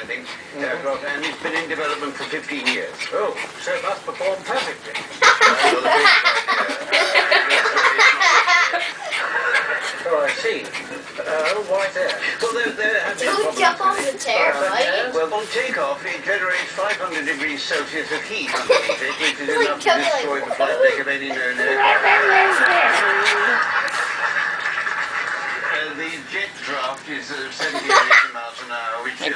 landing aircraft, uh, and it's been in development for 15 years. Oh, so it must perform perfectly. Oh, I see. Uh, why there? Well, there, there have been Don't jump off the chair, right? Well, on takeoff, it generates 500 degrees Celsius of heat underneath it, which is enough to destroy the flight deck of any known aircraft. Uh, the jet draft is uh, 78 miles an hour, which Hey.